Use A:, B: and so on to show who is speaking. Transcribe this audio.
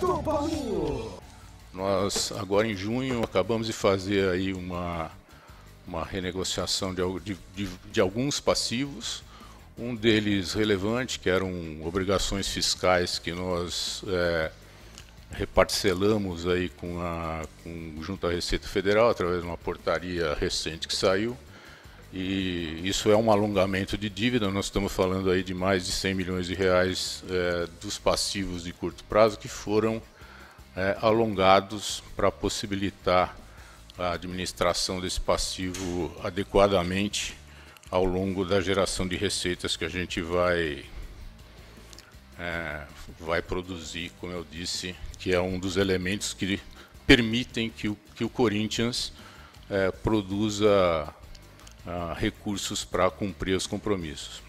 A: do Paulinho.
B: Nós, agora em junho, acabamos de fazer aí uma, uma renegociação de, de, de alguns passivos. Um deles relevante, que eram obrigações fiscais que nós é, reparcelamos aí com a, com, junto à Receita Federal, através de uma portaria recente que saiu. E isso é um alongamento de dívida, nós estamos falando aí de mais de 100 milhões de reais é, dos passivos de curto prazo que foram é, alongados para possibilitar a administração desse passivo adequadamente ao longo da geração de receitas que a gente vai é, vai produzir, como eu disse, que é um dos elementos que permitem que o, que o Corinthians é, produza recursos para cumprir os compromissos.